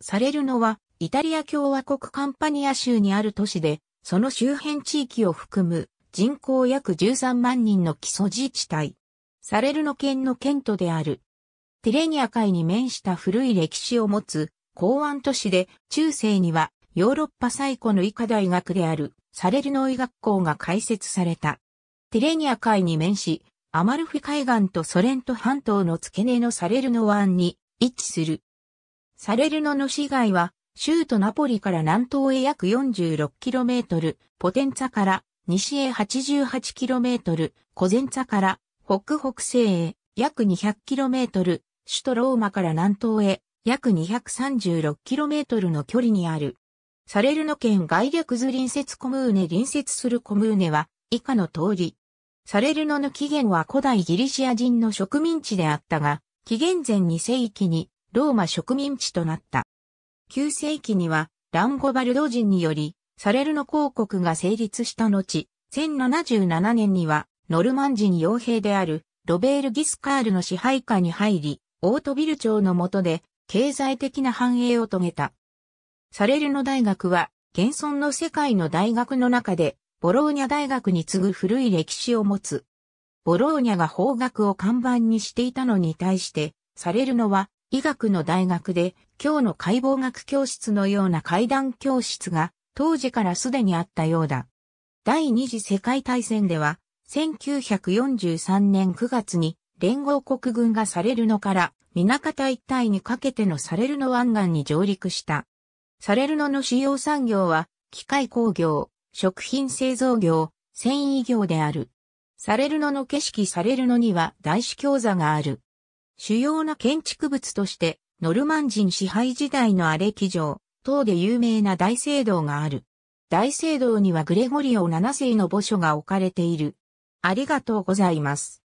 サレルノは、イタリア共和国カンパニア州にある都市で、その周辺地域を含む人口約13万人の基礎自治体。サレルノ県の県都である。ティレニア海に面した古い歴史を持つ港湾都市で中世にはヨーロッパ最古の医科大学であるサレルノ医学校が開設された。ティレニア海に面し、アマルフィ海岸とソレント半島の付け根のサレルノ湾に位置する。サレルノの市街は、州都ナポリから南東へ約 46km、ポテンツァから西へ 88km、コゼンツァから北北西へ約 200km、首都ローマから南東へ約 236km の距離にある。サレルノ県外略図隣接コムーネ隣接するコムーネは以下の通り。サレルノの起源は古代ギリシア人の植民地であったが、紀元前2世紀にローマ植民地となった。9世紀にはランゴバルド人によりサレルノ公国が成立した後、1077年にはノルマン人傭兵であるロベール・ギスカールの支配下に入り、オートビル朝の下で経済的な繁栄を遂げた。サレルノ大学は、現存の世界の大学の中で、ボローニャ大学に次ぐ古い歴史を持つ。ボローニャが法学を看板にしていたのに対して、サレルノは医学の大学で、今日の解剖学教室のような階段教室が当時からすでにあったようだ。第二次世界大戦では、1943年9月に連合国軍がサレルノから南方一帯にかけてのサレルノ湾岸に上陸した。サレルノの主要産業は、機械工業、食品製造業、繊維業である。サレルノの景色サレルノには大司教座がある。主要な建築物として、ノルマン人支配時代のアレキ城、等で有名な大聖堂がある。大聖堂にはグレゴリオ7世の墓所が置かれている。ありがとうございます。